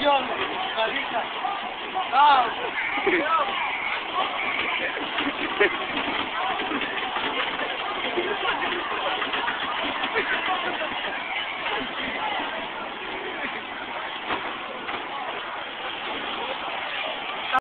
Dios, Marisa. No.